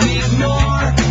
ignore.